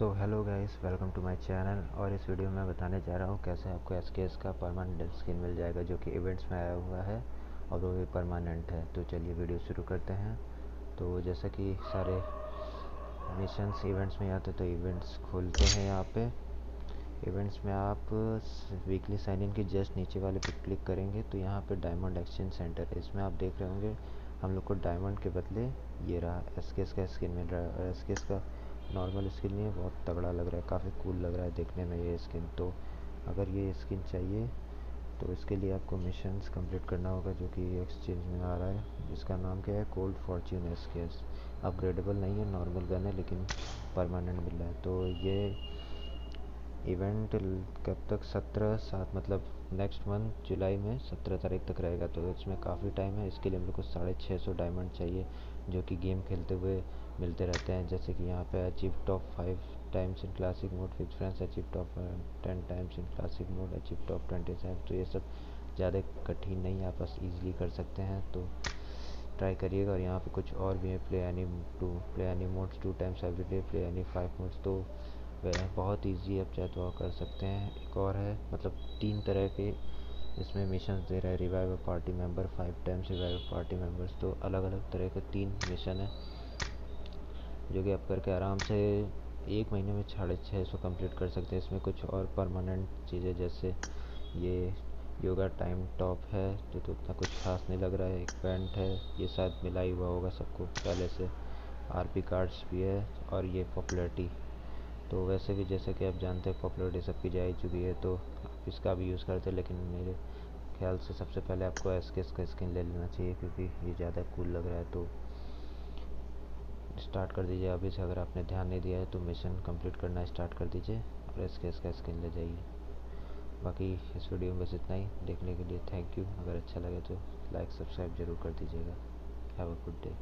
So hello guys welcome to my channel और इस video में बताने जा रहा हूँ कैसे आपको एस का परमानेंट स्किन मिल जाएगा, जो कि इवेंट्स में आया हुआ है और वो भी परमानेंट है। तो चलिए वीडियो शुरू करते हैं। तो जैसा कि सारे मिशंस इवेंट्स में आते तो इवेंट्स खोलते हैं यहाँ पे। इवेंट्स में आप वीकली साइन इन के जस्ट नीचे वाले पे क्लिक करेंगे तो यहाँ पे डायमंड एक्सचेंज सेंटर है। इसमें आप देख रहे होंगे, हम लोग को डायमंड के बदले ये रहा एस का स्किन मिल रहा है। और एस का नॉर्मल स्किन नहीं है, बहुत तगड़ा लग रहा है, काफ़ी कूल लग रहा है देखने में ये स्किन। तो अगर ये स्किन चाहिए तो इसके लिए आपको मिशंस कंप्लीट करना होगा जो कि एक्सचेंज में आ रहा है, जिसका नाम क्या है? कोल्ड फॉर्च्यून एस अपग्रेडेबल नहीं है नॉर्मल गन है, लेकिन परमानेंट मिल रहा है। तो ये इवेंट कब तक? सत्रह सात मतलब नेक्स्ट मंथ जुलाई में सत्रह तारीख तक रहेगा। तो इसमें काफ़ी टाइम है। इसके लिए हम लोग को साढ़े छः सौ डायमंड चाहिए, जो कि गेम खेलते हुए मिलते रहते हैं। जैसे कि यहाँ पे achieve top five times in classic mode with friends achieve top ten times in classic mode achieve top twenty times तो ये सब ज़्यादा कठिन नहीं आप बस ईजिली कर सकते हैं। तो ट्राई करिएगा। और यहाँ पे कुछ और भी है। Play any two play any modes two times every day play any five modes तो बहुत इजी आप चाहे तो कर सकते हैं। एक और है मतलब तीन तरह के इसमें मिशन दे रहा है। Revive party member five times revive party members तो अलग अलग तरह के तीन मिशन है, जो कि आप करके आराम से एक महीने में साढ़े छः सौ कंप्लीट कर सकते हैं। इसमें कुछ और परमानेंट चीज़ें, जैसे ये योगा टाइम टॉप है, जो तो उतना कुछ खास नहीं लग रहा है। एक पेंट है, ये शायद मिला ही हुआ होगा सबको, पहले से आरपी कार्ड्स भी है और ये पॉपुलरिटी तो वैसे भी जैसे कि आप जानते हैं पॉपुलरिटी सबकी जा ही चुकी है तो आप इसका भी यूज़ करते हैं, लेकिन मेरे ख्याल से सबसे पहले आपको एस के का स्किन ले लेना चाहिए, क्योंकि ये ज़्यादा कूल लग रहा है तो स्टार्ट कर दीजिए। अभी से अगर आपने ध्यान नहीं दिया है तो मिशन कंप्लीट करना स्टार्ट कर दीजिए और एस का स्किन ले जाइए। बाकी इस वीडियो में बस इतना ही। देखने के लिए थैंक यू अगर अच्छा लगे तो लाइक सब्सक्राइब ज़रूर कर दीजिएगा। Have a good day